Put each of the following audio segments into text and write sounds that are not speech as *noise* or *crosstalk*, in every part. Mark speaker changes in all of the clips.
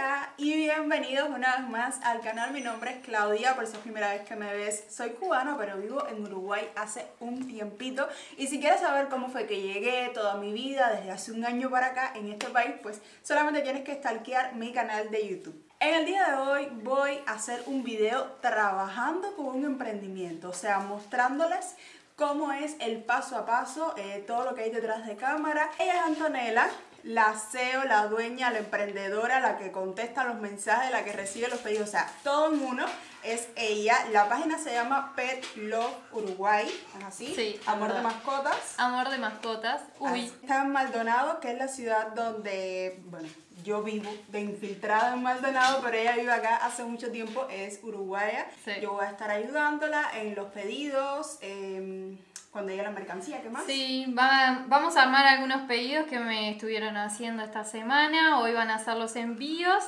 Speaker 1: Hola y bienvenidos una vez más al canal. Mi nombre es Claudia, por si es primera vez que me ves. Soy cubana, pero vivo en Uruguay hace un tiempito. Y si quieres saber cómo fue que llegué toda mi vida desde hace un año para acá en este país, pues solamente tienes que stalkear mi canal de YouTube. En el día de hoy voy a hacer un video trabajando con un emprendimiento, o sea, mostrándoles cómo es el paso a paso, eh, todo lo que hay detrás de cámara. Ella es Antonella, la CEO, la dueña, la emprendedora, la que contesta los mensajes, la que recibe los pedidos, o sea, todo el mundo es ella. La página se llama Pet Love Uruguay, ¿es así?
Speaker 2: Sí,
Speaker 1: Amor de mascotas.
Speaker 2: Amor de mascotas. Uy.
Speaker 1: Está en Maldonado, que es la ciudad donde, bueno, yo vivo de infiltrada en Maldonado, pero ella vive acá hace mucho tiempo, es uruguaya.
Speaker 2: Sí.
Speaker 1: Yo voy a estar ayudándola en los pedidos, em, cuando llegue la mercancía, ¿qué más?
Speaker 2: Sí, va- vamos a armar algunos pedidos que me estuvieron haciendo esta semana. Hoy van a hacer los envíos.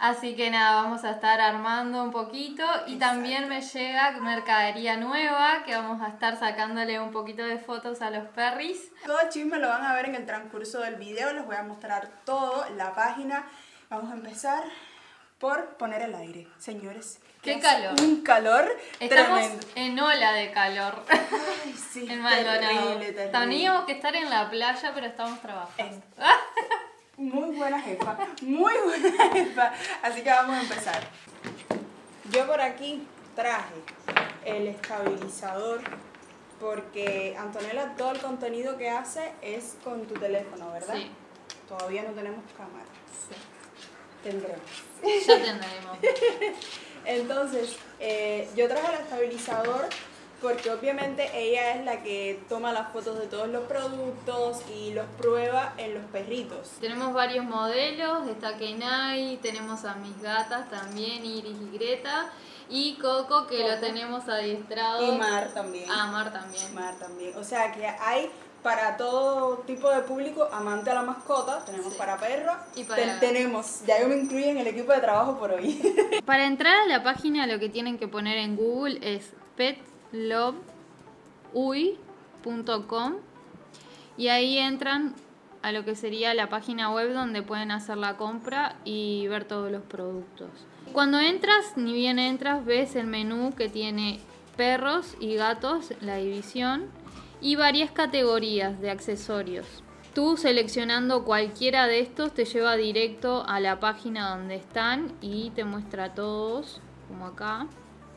Speaker 2: Así que nada, vamos a estar armando un poquito. Y también me llega mercadería nueva que vamos a estar sacándole un poquito de fotos a los perris.
Speaker 1: Todo chisme lo van a ver en el transcurso del video, les voy a mostrar todo, la página. Vamos a empezar por poner el aire, señores.
Speaker 2: ¡Qué calor!
Speaker 1: Un calor
Speaker 2: Estamos
Speaker 1: tremendo.
Speaker 2: en ola de calor *laughs*
Speaker 1: Ay, sí,
Speaker 2: en Maldonado.
Speaker 1: terrible, terrible.
Speaker 2: Teníamos que estar en la playa, pero estamos trabajando.
Speaker 1: Muy buena jefa, muy buena jefa. Así que vamos a empezar. Yo por aquí traje el estabilizador porque Antonella todo el contenido que hace es con tu teléfono, ¿verdad?
Speaker 2: Sí.
Speaker 1: Todavía no tenemos cámara.
Speaker 2: Sí.
Speaker 1: Tendremos.
Speaker 2: Ya tendremos. *laughs*
Speaker 1: Entonces, eh, yo traje el estabilizador porque obviamente ella es la que toma las fotos de todos los productos y los prueba en los perritos.
Speaker 2: Tenemos varios modelos, está Kenai, tenemos a mis gatas también, Iris y Greta, y Coco que lo tenemos adiestrado.
Speaker 1: Y Mar también.
Speaker 2: Ah, Mar también.
Speaker 1: Mar también. O sea que hay para todo tipo de público amante a la mascota, tenemos
Speaker 2: Sí.
Speaker 1: para perros,
Speaker 2: Y para gatos.
Speaker 1: tenemos, ya yo me incluí en el equipo de trabajo por hoy. *laughs*
Speaker 2: Para entrar a la página lo que tienen que poner en Google es petloveuy.com y ahí entran a lo que sería la página web donde pueden hacer la compra y ver todos los productos. Cuando entras, ni bien entras, ves el menú que tiene perros y gatos, la división, y varias categorías de accesorios. Tú seleccionando cualquiera de estos te lleva directo a la página donde están y te muestra todos, como acá.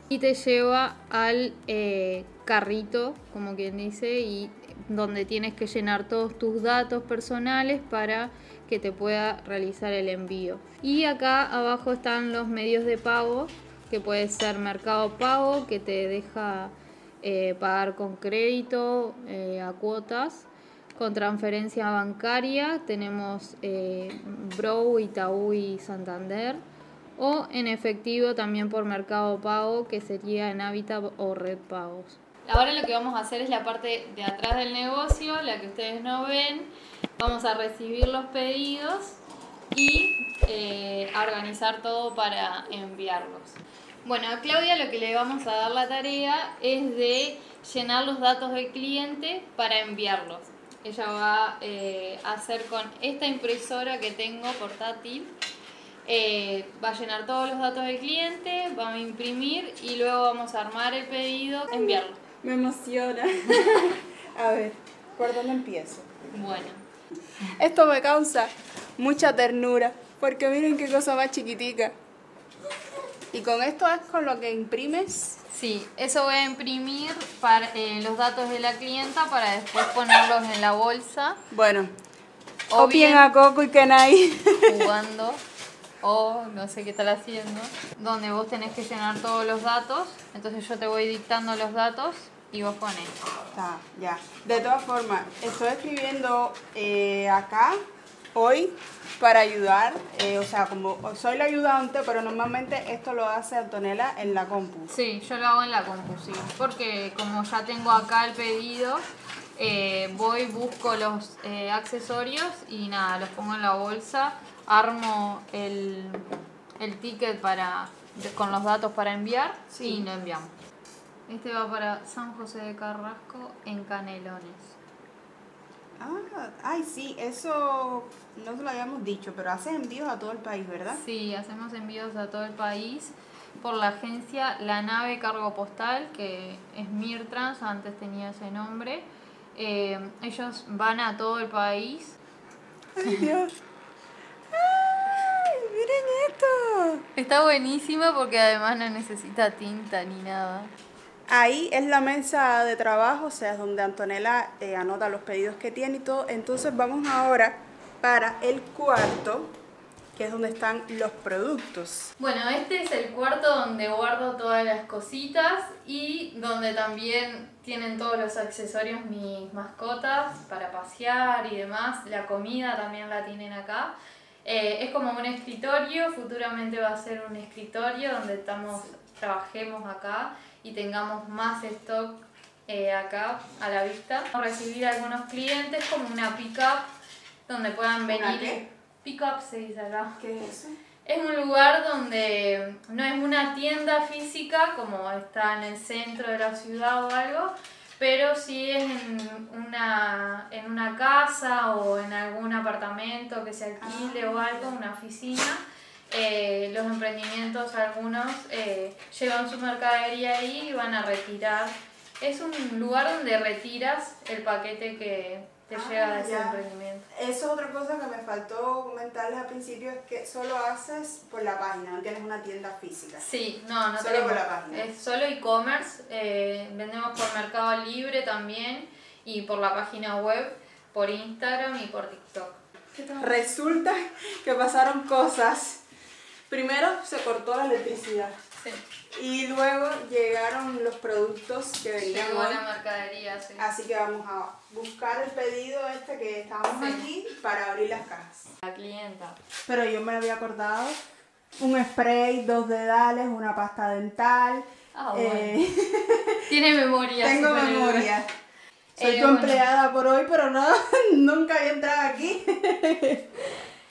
Speaker 2: Y te lleva al eh, carrito, como quien dice, y donde tienes que llenar todos tus datos personales para que te pueda realizar el envío. Y acá abajo están los medios de pago, que puede ser Mercado Pago, que te deja eh, pagar con crédito eh, a cuotas. Con transferencia bancaria tenemos eh, Bro, Itaú y Santander. O en efectivo también por Mercado Pago, que sería en Habitat o Red Pagos. Ahora lo que vamos a hacer es la parte de atrás del negocio, la que ustedes no ven. Vamos a recibir los pedidos y eh, a organizar todo para enviarlos. Bueno, a Claudia lo que le vamos a dar la tarea es de llenar los datos del cliente para enviarlos. Ella va eh, a hacer con esta impresora que tengo portátil. eh, va a llenar todos los datos del cliente, va a imprimir y luego vamos a armar el pedido, enviarlo.
Speaker 1: me emociona. *laughs* a ver, ¿por dónde empiezo?
Speaker 2: Bueno,
Speaker 1: Esto me causa mucha ternura, porque miren qué cosa más chiquitica. Y con esto es con lo que imprimes.
Speaker 2: sí, eso voy a imprimir para, eh, los datos de la clienta para después ponerlos en la bolsa
Speaker 1: Bueno,
Speaker 2: o bien
Speaker 1: a Coco y Kenai. *laughs*
Speaker 2: jugando o no sé qué están haciendo, donde vos tenés que llenar todos los datos, entonces yo te voy dictando los datos y vos pones.
Speaker 1: Está, ya. De todas formas, estoy escribiendo eh, acá hoy para ayudar. eh, o sea, como soy la ayudante, pero normalmente esto lo hace Antonella en la compu.
Speaker 2: Sí, yo lo hago en la compu, sí, porque como ya tengo acá el pedido, eh, voy, busco los eh, accesorios y nada, los pongo en la bolsa, armo el, el ticket para, con los datos para enviar
Speaker 1: Sí.
Speaker 2: y lo enviamos. Este va para San José de Carrasco en Canelones.
Speaker 1: Ah, ay, sí, eso no se lo habíamos dicho, pero haces envíos a todo el país, ¿verdad?
Speaker 2: Sí, hacemos envíos a todo el país por la agencia La Nave Cargo Postal, que es Mirtrans, antes tenía ese nombre. Eh, ellos van a todo el país.
Speaker 1: ¡Ay, Dios! ¡Ay, miren esto!
Speaker 2: Está buenísima porque además no necesita tinta ni nada.
Speaker 1: Ahí es la mesa de trabajo, o sea, es donde Antonella eh, anota los pedidos que tiene y todo. Entonces vamos ahora para el cuarto, que es donde están los productos.
Speaker 2: Bueno, este es el cuarto donde guardo todas las cositas y donde también tienen todos los accesorios mis mascotas para pasear y demás. La comida también la tienen acá. Eh, es como un escritorio, futuramente va a ser un escritorio donde estamos, trabajemos acá y tengamos más stock eh, acá a la vista. Vamos a recibir algunos clientes como una pick-up donde puedan venir. Pick-up se dice acá.
Speaker 1: ¿Qué es eso?
Speaker 2: Es un lugar donde no es una tienda física como está en el centro de la ciudad o algo, pero sí es en una, en una casa o en algún apartamento que se alquile o algo, una oficina. Eh, los emprendimientos, algunos, eh, llevan su mercadería ahí y van a retirar. Es un lugar donde retiras el paquete que te
Speaker 1: Ah,
Speaker 2: llega de ese emprendimiento.
Speaker 1: Eso es otra cosa que me faltó comentarles al principio, es que solo haces por la página, no tienes una tienda física.
Speaker 2: Sí, no, no
Speaker 1: Solo
Speaker 2: tenemos.
Speaker 1: por la página.
Speaker 2: Es solo e-commerce. eh, vendemos por Mercado Libre también y por la página web, por Instagram y por TikTok.
Speaker 1: Resulta que pasaron cosas. Primero se cortó la electricidad
Speaker 2: Sí.
Speaker 1: y luego llegaron los productos que venían
Speaker 2: Llegó
Speaker 1: hoy.
Speaker 2: la mercadería, sí.
Speaker 1: Así que vamos a buscar el pedido este que estábamos
Speaker 2: Sí.
Speaker 1: aquí para abrir las cajas.
Speaker 2: La clienta.
Speaker 1: Pero yo me había acordado. Un spray, dos dedales, una pasta dental.
Speaker 2: Ah,
Speaker 1: eh, *laughs*
Speaker 2: Tiene memoria.
Speaker 1: tengo memoria. *laughs* Soy
Speaker 2: Eh,
Speaker 1: tu
Speaker 2: bueno.
Speaker 1: empleada por hoy, pero no, *laughs* nunca había entrado aquí.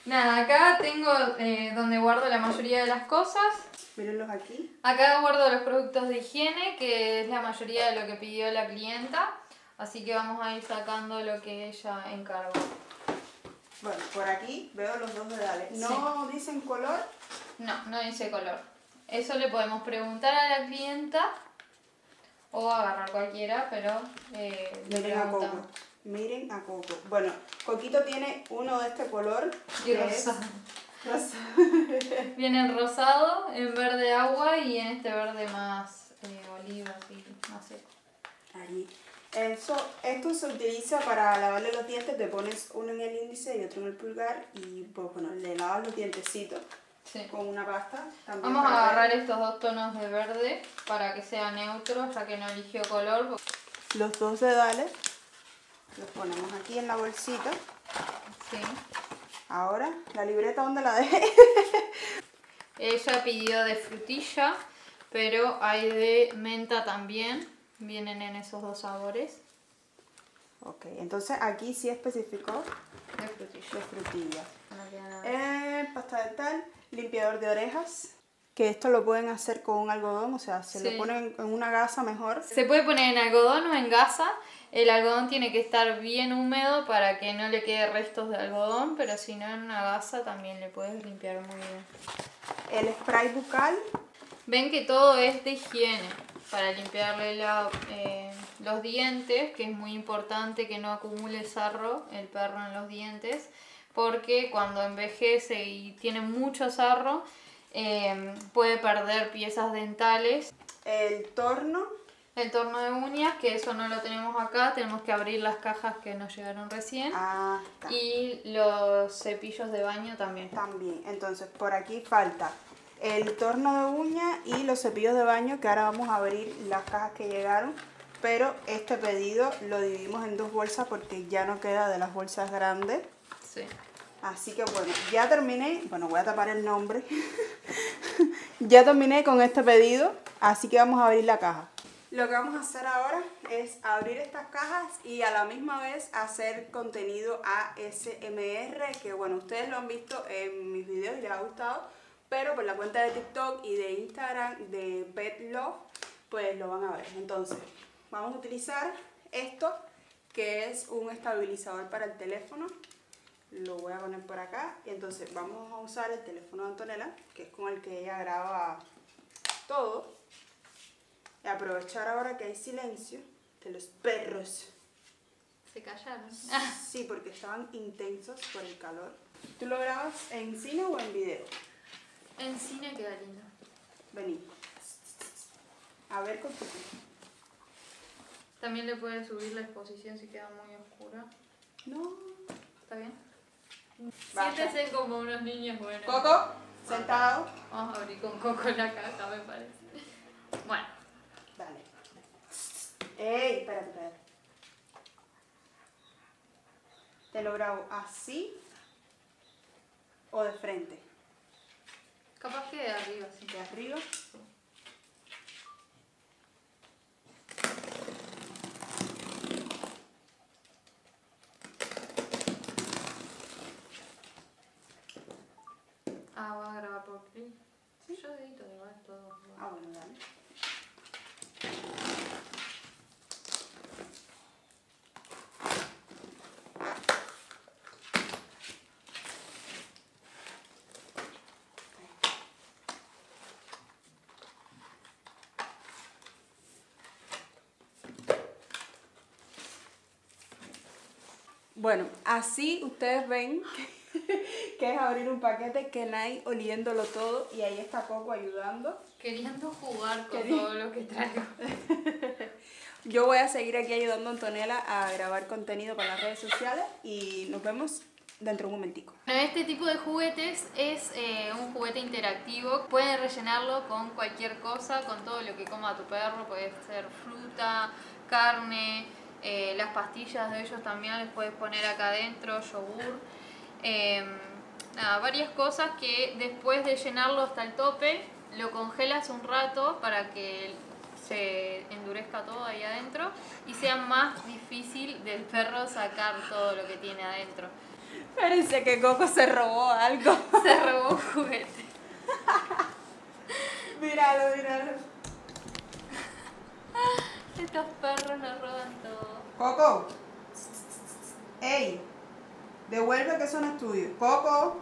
Speaker 2: Nada, acá tengo eh, donde guardo la mayoría de las cosas.
Speaker 1: Mírenlos aquí.
Speaker 2: Acá guardo los productos de higiene, que es la mayoría de lo que pidió la clienta. Así que vamos a ir sacando lo que ella encargó.
Speaker 1: Bueno, por aquí veo los dos dedales. No dicen color.
Speaker 2: No, no dice color. Eso le podemos preguntar a la clienta o agarrar cualquiera, pero eh, le preguntamos.
Speaker 1: Miren a Coco. Bueno, Coquito tiene uno de este color.
Speaker 2: Y
Speaker 1: que es
Speaker 2: rosado.
Speaker 1: rosa. *laughs*
Speaker 2: Viene en rosado, en verde agua y en este verde más eh, oliva, así, más seco.
Speaker 1: Allí. Eso, esto se utiliza para lavarle los dientes, te pones uno en el índice y otro en el pulgar y pues bueno, le lavas los dientecitos
Speaker 2: Sí.
Speaker 1: con una pasta. También
Speaker 2: Vamos a agarrar
Speaker 1: ver
Speaker 2: estos dos tonos de verde para que sea neutro, ya que no eligió color.
Speaker 1: los dos dedales. Los ponemos aquí en la bolsita.
Speaker 2: Sí.
Speaker 1: Ahora, la libreta, ¿dónde la dejé? *laughs*
Speaker 2: Ella pidió de frutilla, pero hay de menta también. Vienen en esos dos sabores
Speaker 1: ok, entonces aquí sí especificó
Speaker 2: de frutilla.
Speaker 1: de frutilla.
Speaker 2: No.
Speaker 1: Eh, pasta dental, limpiador de orejas. Que esto lo pueden hacer con un algodón, o sea, se
Speaker 2: Sí.
Speaker 1: lo ponen en una gasa mejor.
Speaker 2: Se puede poner en algodón o en gasa. El algodón tiene que estar bien húmedo para que no le quede restos de algodón, pero si no en una gasa también le puedes limpiar muy bien.
Speaker 1: El spray bucal,
Speaker 2: Ven que todo es de higiene para limpiarle la, eh, los dientes, que es muy importante que no acumule sarro el perro en los dientes, porque cuando envejece y tiene mucho sarro eh, puede perder piezas dentales.
Speaker 1: el torno,
Speaker 2: El torno de uñas, que eso no lo tenemos acá, tenemos que abrir las cajas que nos llegaron recién.
Speaker 1: ah, está.
Speaker 2: Y los cepillos de baño también.
Speaker 1: También, entonces por aquí falta el torno de uña y los cepillos de baño que ahora vamos a abrir las cajas que llegaron. Pero este pedido lo dividimos en dos bolsas porque ya no queda de las bolsas grandes.
Speaker 2: Sí.
Speaker 1: Así que bueno, ya terminé, bueno voy a tapar el nombre. *laughs* ya terminé con este pedido, así que vamos a abrir la caja. Lo que vamos a hacer ahora es abrir estas cajas y a la misma vez hacer contenido ASMR, que bueno, ustedes lo han visto en mis videos y les ha gustado, pero por la cuenta de TikTok y de Instagram de Pet Love, pues lo van a ver. Entonces, vamos a utilizar esto que es un estabilizador para el teléfono. Lo voy a poner por acá. Y entonces vamos a usar el teléfono de Antonella, que es con el que ella graba todo. Y aprovechar ahora que hay silencio de los perros.
Speaker 2: Se callaron. *laughs*
Speaker 1: Sí, porque estaban intensos por el calor. ¿Tú lo grabas en cine o en video?
Speaker 2: En cine queda lindo.
Speaker 1: Vení. A ver con tu
Speaker 2: También le puedes subir la exposición si queda muy oscura.
Speaker 1: No.
Speaker 2: ¿Está bien? Siéntese como unos niños buenos.
Speaker 1: Coco, sentado.
Speaker 2: Vamos a abrir con Coco la caja, me parece. Bueno,
Speaker 1: Dale. Ey, espérate, espérate. Te lo grabo así o de frente.
Speaker 2: capaz que de arriba, sí.
Speaker 1: De arriba.
Speaker 2: Ah, voy a grabar por clip. Yo edito igual todo.
Speaker 1: Ah, bueno, dale. Bueno, así ustedes ven que *laughs* es abrir un paquete que hay oliéndolo todo y ahí está Coco ayudando.
Speaker 2: Queriendo jugar con todo lo que traigo. *laughs*
Speaker 1: Yo voy a seguir aquí ayudando a Antonella a grabar contenido para las redes sociales y nos vemos dentro de un momentico.
Speaker 2: Bueno, este tipo de juguetes es eh, un juguete interactivo. Puedes rellenarlo con cualquier cosa, con todo lo que coma tu perro. Puede ser fruta, carne, eh, las pastillas de ellos también les puedes poner acá adentro, yogur. Eh, nada, varias cosas que después de llenarlo hasta el tope, lo congelas un rato para que se endurezca todo ahí adentro y sea más difícil del perro sacar todo lo que tiene adentro.
Speaker 1: Parece que Coco se robó algo. *laughs*
Speaker 2: Se robó un juguete. *laughs*
Speaker 1: míralo, míralo.
Speaker 2: Estos perros nos roban todo.
Speaker 1: Coco. Ey. Devuelve que eso no es tuyo. Coco.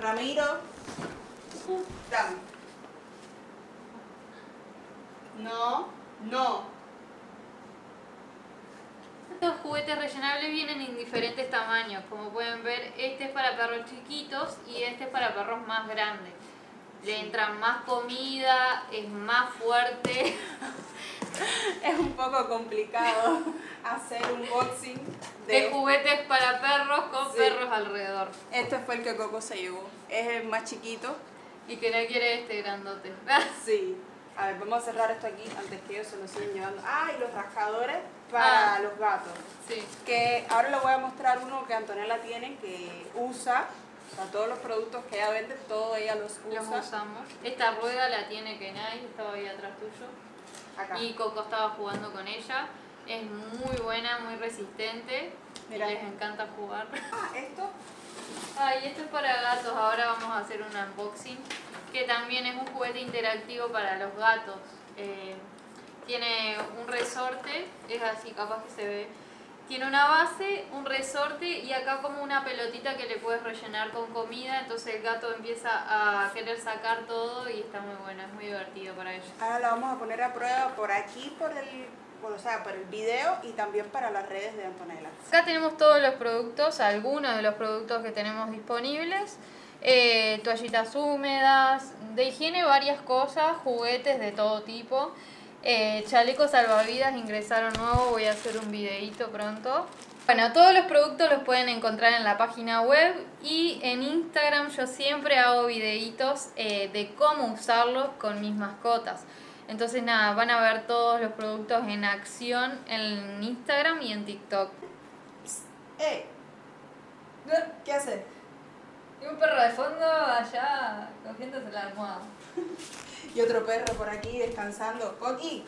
Speaker 1: Ramiro. Dame. No, no.
Speaker 2: Estos juguetes rellenables vienen en diferentes tamaños. Como pueden ver, este es para perros chiquitos y este es para perros más grandes. Le entra más comida, es más fuerte. *laughs* *laughs*
Speaker 1: Es un poco complicado *laughs* hacer un unboxing
Speaker 2: De
Speaker 1: de...
Speaker 2: juguetes para perros con
Speaker 1: Sí.
Speaker 2: perros alrededor.
Speaker 1: Este fue el que Coco se llevó. Es el más chiquito.
Speaker 2: Y que no quiere este grandote. *laughs*
Speaker 1: Sí. A ver, vamos a cerrar esto aquí antes que ellos se lo sigan llevando. Ah, y los rascadores para
Speaker 2: Ah.
Speaker 1: los gatos.
Speaker 2: Sí.
Speaker 1: Que ahora les voy a mostrar uno que Antonella tiene que usa. O sea, todos los productos que ella vende, todos ella los usa.
Speaker 2: Los usamos. Esta rueda la tiene Kenai, estaba ahí atrás tuyo.
Speaker 1: Acá.
Speaker 2: Y Coco estaba jugando con ella. Es muy buena, muy resistente.
Speaker 1: Mira.
Speaker 2: Les encanta jugar.
Speaker 1: Ah, esto.
Speaker 2: Ah, y esto es para gatos. Ahora vamos a hacer un unboxing. Que también es un juguete interactivo para los gatos. Eh, tiene un resorte, es así, capaz que se ve. Tiene una base, un resorte y acá como una pelotita que le puedes rellenar con comida. Entonces el gato empieza a querer sacar todo y está muy bueno, es muy divertido para ellos.
Speaker 1: Ahora la vamos a poner a prueba por aquí, por el, por, o sea, por el video y también para las redes de Antonella.
Speaker 2: Acá tenemos todos los productos, algunos de los productos que tenemos disponibles. Eh, toallitas húmedas, de higiene varias cosas, juguetes de todo tipo. Eh, chalecos salvavidas ingresaron nuevo, voy a hacer un videito pronto. Bueno, todos los productos los pueden encontrar en la página web y en Instagram yo siempre hago videitos eh, de cómo usarlos con mis mascotas. Entonces nada, van a ver todos los productos en acción en Instagram y en TikTok.
Speaker 1: ¡Eh! ¿Qué haces?
Speaker 2: Y un perro de fondo allá cogiéndose la almohada. *laughs*
Speaker 1: Y otro perro por aquí descansando. ¡Coqui!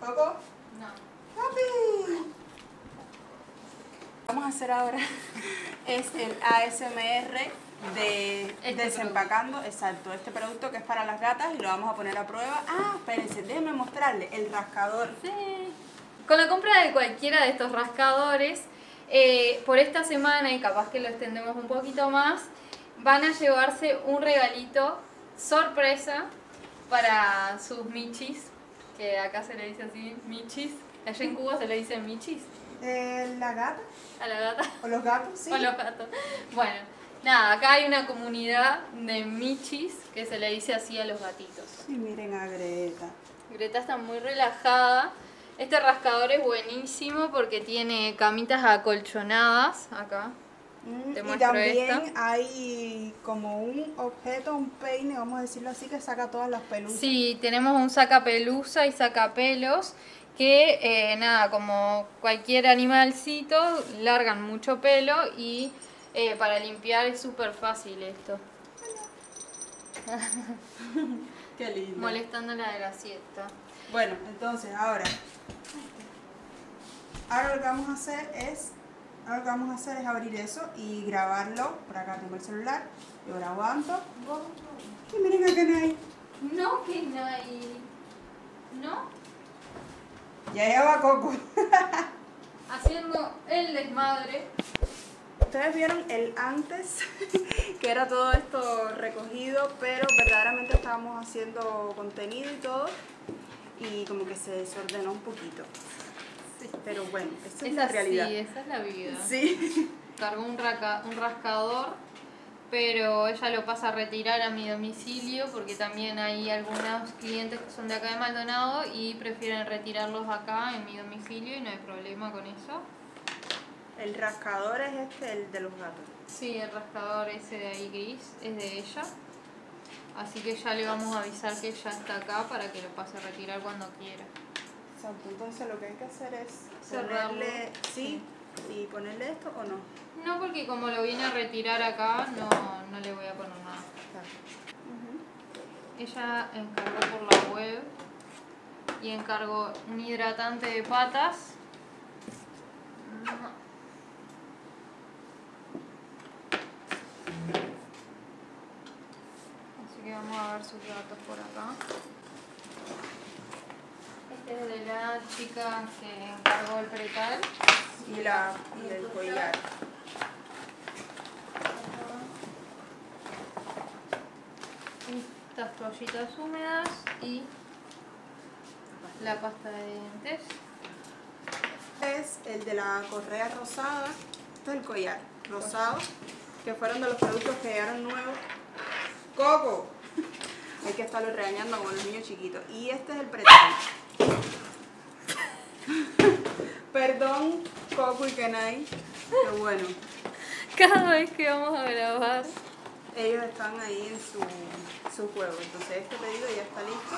Speaker 1: ¿Coco?
Speaker 2: No.
Speaker 1: ¡Papi! Vamos a hacer ahora *laughs* es el ASMR de
Speaker 2: Este
Speaker 1: desempacando, exacto, este producto que es para las gatas y lo vamos a poner a prueba. Ah, espérense, déjenme mostrarle el rascador.
Speaker 2: Sí. Con la compra de cualquiera de estos rascadores, eh, por esta semana, y capaz que lo extendemos un poquito más, van a llevarse un regalito sorpresa para sus michis, que acá se le dice así, michis. Allá en Cuba se le dice michis
Speaker 1: Eh, ¿La gata?
Speaker 2: a la gata.
Speaker 1: ¿O los gatos? Sí.
Speaker 2: O los gatos. Bueno, nada, acá hay una comunidad de michis que se le dice así a los gatitos.
Speaker 1: Y miren a Greta.
Speaker 2: Greta está muy relajada. Este rascador es buenísimo porque tiene camitas acolchonadas acá.
Speaker 1: Mm,
Speaker 2: Te
Speaker 1: y también
Speaker 2: esta.
Speaker 1: hay como un objeto, un peine, vamos a decirlo así, que saca todas las pelusas.
Speaker 2: Sí, tenemos un sacapelusa y sacapelos que, eh, nada, como cualquier animalcito, largan mucho pelo y eh, para limpiar es súper fácil esto.
Speaker 1: Qué lindo.
Speaker 2: Molestando la de la siesta.
Speaker 1: Bueno, entonces ahora. Ahora lo que vamos a hacer es. Ahora lo que vamos a hacer es abrir eso y grabarlo. Por acá tengo el celular. Yo grabo. Y miren acá no hay.
Speaker 2: No, que no hay. ¿No?
Speaker 1: Y allá va Coco. *laughs*
Speaker 2: Haciendo el desmadre.
Speaker 1: Ustedes vieron el antes, *laughs* que era todo esto recogido, pero verdaderamente estábamos haciendo contenido y todo. Y como que se desordenó un poquito.
Speaker 2: Sí.
Speaker 1: Pero bueno, esa es
Speaker 2: Es
Speaker 1: la
Speaker 2: así,
Speaker 1: realidad.
Speaker 2: esa es la vida.
Speaker 1: Sí. *laughs*
Speaker 2: Cargó un, raca- un rascador, pero ella lo pasa a retirar a mi domicilio porque también hay algunos clientes que son de acá de Maldonado y prefieren retirarlos acá en mi domicilio y no hay problema con eso.
Speaker 1: El rascador es este, el de los gatos.
Speaker 2: Sí, el rascador ese de ahí gris es de ella. Así que ya le vamos a avisar que ya está acá para que lo pase a retirar cuando quiera.
Speaker 1: Exacto, entonces lo que hay que hacer es
Speaker 2: Cerrarlo.
Speaker 1: ponerle, sí, y ponerle esto o no.
Speaker 2: No, porque como lo viene a retirar acá, no, no le voy a poner nada. Ella encargó por la web y encargó un hidratante de patas. Así que vamos a ver sus datos por acá. Es de la chica que encargó el pretal.
Speaker 1: Y, la, y el collar.
Speaker 2: Estas toallitas húmedas y la pasta de dientes.
Speaker 1: Es el de la correa rosada. Este es el collar rosado, que fueron de los productos que llegaron nuevos. ¡Coco! Hay que estarlo regañando como los niños chiquitos. Y este es el pretal. Perdón, Coco y Kenai. Qué bueno.
Speaker 2: Cada vez que vamos a grabar.
Speaker 1: Ellos están ahí en su, su juego. Entonces este pedido ya está listo.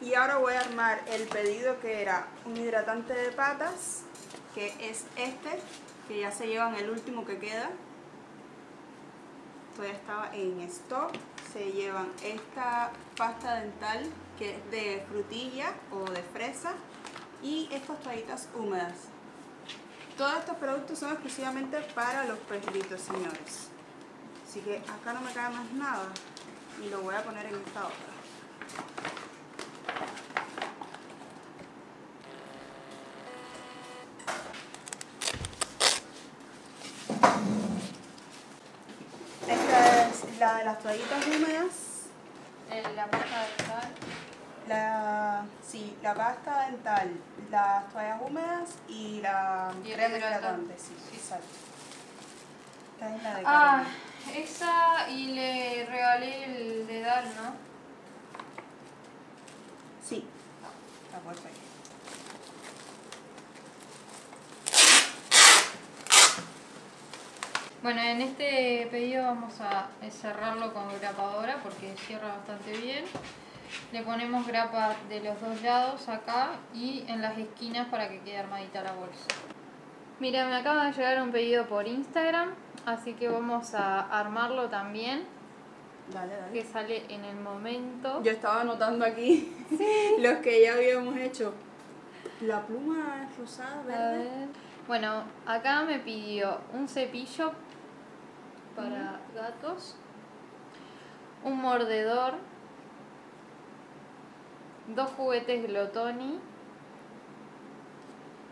Speaker 1: Y ahora voy a armar el pedido que era un hidratante de patas, que es este, que ya se llevan el último que queda. Todavía estaba en stock. Se llevan esta pasta dental que es de frutilla o de fresa y estas toallitas húmedas. Todos estos productos son exclusivamente para los perritos, señores. Así que acá no me cae más nada y lo voy a poner en esta otra. Esta es la de las toallitas húmedas.
Speaker 2: El- la pasta dental.
Speaker 1: La, sí, la pasta dental, las toallas húmedas y la
Speaker 2: Y
Speaker 1: crema
Speaker 2: hidratante.
Speaker 1: hidratante, sí, exacto. Esta es la de
Speaker 2: Ah, esa y le regalé el dedal, ¿no?
Speaker 1: Sí, está puesto ahí.
Speaker 2: Bueno, en este pedido vamos a cerrarlo con grapadora porque cierra bastante bien. Le ponemos grapa de los dos lados acá y en las esquinas para que quede armadita la bolsa. Mira, me acaba de llegar un pedido por Instagram, así que vamos a armarlo también,
Speaker 1: Dale, dale.
Speaker 2: que sale en el momento.
Speaker 1: Yo estaba anotando aquí *laughs* los que ya habíamos hecho. La pluma es rosada,
Speaker 2: A
Speaker 1: verde.
Speaker 2: ver. Bueno, acá me pidió un cepillo para gatos, un mordedor, dos juguetes Glotoni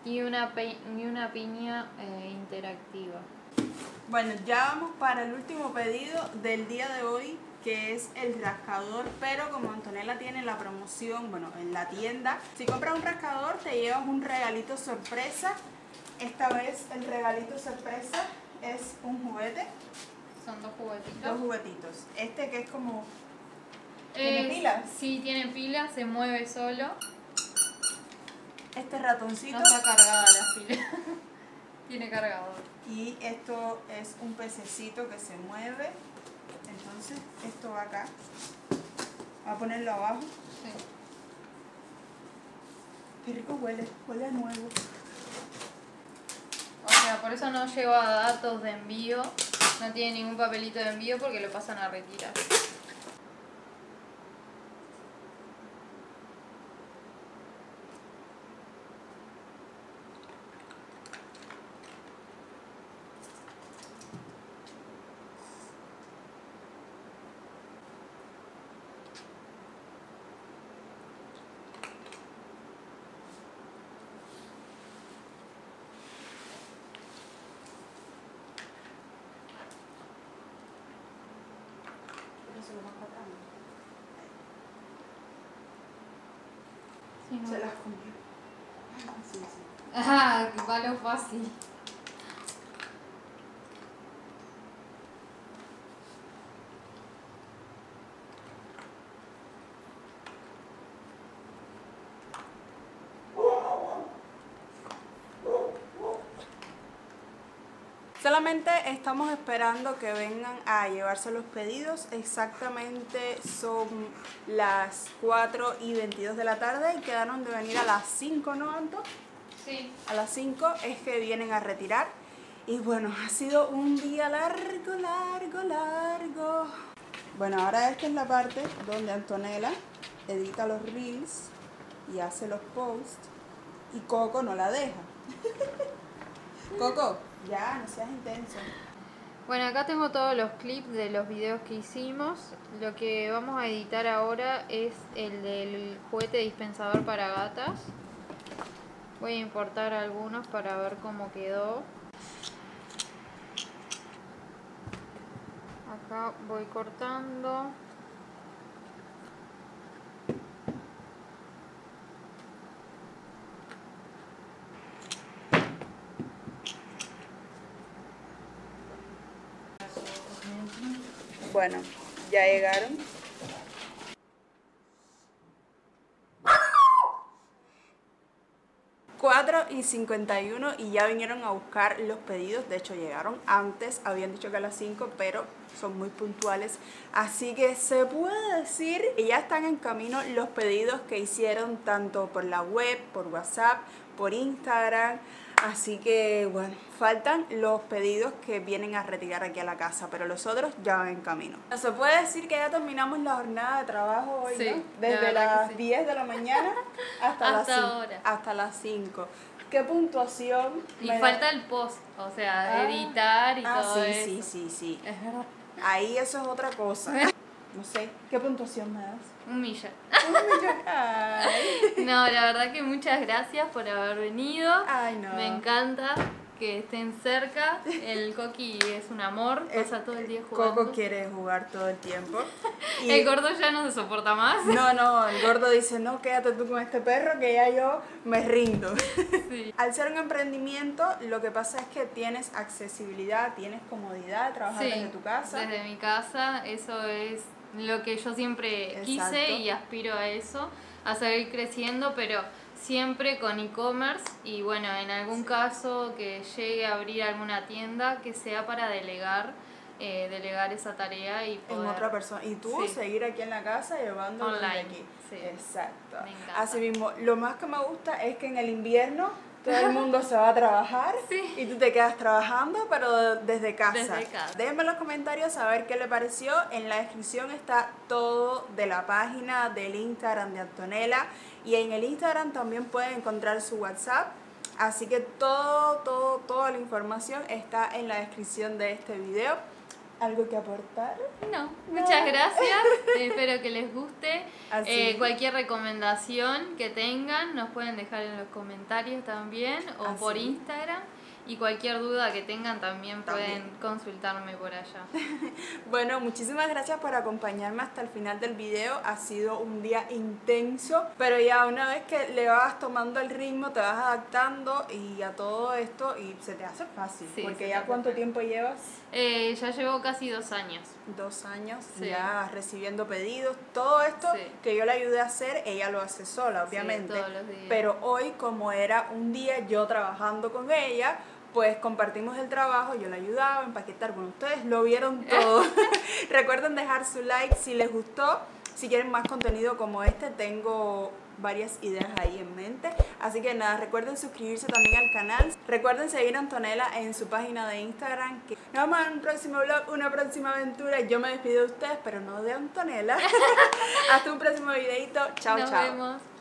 Speaker 2: y una, y una piña eh, interactiva.
Speaker 1: Bueno, ya vamos para el último pedido del día de hoy, que es el rascador, pero como Antonella tiene la promoción, bueno, en la tienda, si compras un rascador te llevas un regalito sorpresa. Esta vez el regalito sorpresa es un juguete,
Speaker 2: Son dos juguetitos.
Speaker 1: dos juguetitos. Este que es como ¿Tiene
Speaker 2: Es-
Speaker 1: pilas?
Speaker 2: Sí, tiene pilas, se mueve solo.
Speaker 1: este ratoncito
Speaker 2: No está cargada la pila. *laughs* tiene cargador.
Speaker 1: y esto es un pececito que se mueve. Entonces esto va acá. Voy a ponerlo abajo.
Speaker 2: Sí.
Speaker 1: Qué rico huele, huele a nuevo.
Speaker 2: O sea, por eso no lleva datos de envío. No tiene ningún papelito de envío porque lo pasan a retirar.
Speaker 1: Se las comió. Ah, sí, sí.
Speaker 2: Ah, qué palo fácil.
Speaker 1: Solamente estamos esperando que vengan a llevarse los pedidos. Exactamente son las 4 y 22 de la tarde y quedaron de venir a las 5, ¿no, Anto?
Speaker 2: Sí.
Speaker 1: A las 5 es que vienen a retirar. Y bueno, ha sido un día largo, largo, largo. Bueno, ahora esta es la parte donde Antonella edita los reels y hace los posts y Coco no la deja. *laughs* Coco, ya, no seas intenso.
Speaker 2: Bueno, acá tengo todos los clips de los videos que hicimos. Lo que vamos a editar ahora es el del juguete dispensador para gatas. Voy a importar algunos para ver cómo quedó. Acá voy cortando.
Speaker 1: Bueno, ya llegaron. Cuatro y 51 y ya vinieron a buscar los pedidos, de hecho llegaron antes, habían dicho que a las 5, pero son muy puntuales, así que se puede decir que ya están en camino los pedidos que hicieron tanto por la web, por WhatsApp, por Instagram, así que bueno, faltan los pedidos que vienen a retirar aquí a la casa, pero los otros ya van en camino. Se puede decir que ya terminamos la jornada de trabajo hoy,
Speaker 2: Sí,
Speaker 1: ¿no? Desde las
Speaker 2: sí.
Speaker 1: 10 de la mañana *laughs* hasta, las
Speaker 2: Hasta
Speaker 1: cin-
Speaker 2: ahora.
Speaker 1: hasta las 5. ¿Qué puntuación?
Speaker 2: Y
Speaker 1: me-
Speaker 2: falta el post, o sea,
Speaker 1: Ah.
Speaker 2: editar y
Speaker 1: Ah,
Speaker 2: todo
Speaker 1: sí,
Speaker 2: eso.
Speaker 1: sí, sí, sí.
Speaker 2: Verdad.
Speaker 1: Ahí eso es otra cosa. *laughs* No sé, ¿qué puntuación me das?
Speaker 2: Un millón. *laughs*
Speaker 1: Un millón. Ay,
Speaker 2: No, la verdad que muchas gracias por haber venido.
Speaker 1: Ay, no.
Speaker 2: Me encanta que estén cerca. El Coqui es un amor, *laughs* pasa todo el día jugando.
Speaker 1: Coco quiere jugar todo el tiempo. *laughs* Y-
Speaker 2: El gordo ya no se soporta más.
Speaker 1: No, no, el gordo dice, no, quédate tú con este perro que ya yo me rindo.
Speaker 2: Sí.
Speaker 1: Al ser un emprendimiento, lo que pasa es que tienes accesibilidad, tienes comodidad de trabajar
Speaker 2: Sí,
Speaker 1: desde tu casa.
Speaker 2: Desde mi casa, eso es lo que yo siempre
Speaker 1: Exacto.
Speaker 2: quise y aspiro a eso, a seguir creciendo, pero siempre con e-commerce y bueno, en algún caso que llegue a abrir alguna tienda que sea para delegar, eh, delegar esa tarea y
Speaker 1: en
Speaker 2: poder...
Speaker 1: otra persona. Y tú
Speaker 2: Sí.
Speaker 1: seguir aquí en la casa
Speaker 2: Online,
Speaker 1: aquí.
Speaker 2: sí.
Speaker 1: Exacto. Así mismo, lo más que me gusta es que en el invierno todo el mundo se va a trabajar
Speaker 2: Sí.
Speaker 1: y tú te quedas trabajando, pero desde casa.
Speaker 2: Desde casa.
Speaker 1: Déjenme en los comentarios saber qué le pareció. En la descripción está todo de la página del Instagram de Antonella. Y en el Instagram también pueden encontrar su WhatsApp. Así que todo, todo, toda la información está en la descripción de este video. ¿Algo que aportar?
Speaker 2: No, muchas *laughs* gracias. Espero que les guste. Eh, cualquier recomendación que tengan nos pueden dejar en los comentarios también o
Speaker 1: Así
Speaker 2: por. Instagram. Y cualquier duda que tengan también,
Speaker 1: También.
Speaker 2: pueden consultarme por allá. *laughs*
Speaker 1: Bueno, muchísimas gracias por acompañarme hasta el final del video. Ha sido un día intenso, pero ya una vez que le vas tomando el ritmo, te vas adaptando y a todo esto y se te hace fácil.
Speaker 2: Sí,
Speaker 1: porque ya cuánto
Speaker 2: fácil.
Speaker 1: tiempo llevas?
Speaker 2: Eh, ya llevo casi dos años.
Speaker 1: Dos años
Speaker 2: Sí.
Speaker 1: ya recibiendo pedidos. Todo esto
Speaker 2: Sí.
Speaker 1: que yo le ayudé a hacer, ella lo hace sola, obviamente.
Speaker 2: todos los días.
Speaker 1: Pero hoy, como era un día yo trabajando con ella, pues compartimos el trabajo, yo le ayudaba a empaquetar. Bueno, ustedes lo vieron todo. *laughs* Recuerden dejar su like si les gustó. Si quieren más contenido como este, tengo varias ideas ahí en mente. Así que nada, recuerden suscribirse también al canal. Recuerden seguir a Antonella en su página de Instagram. Que nos vemos en un próximo vlog, una próxima aventura. Yo me despido de ustedes, pero no de Antonella. *laughs* Hasta un próximo videito. Chao,
Speaker 2: Nos
Speaker 1: chao.
Speaker 2: vemos.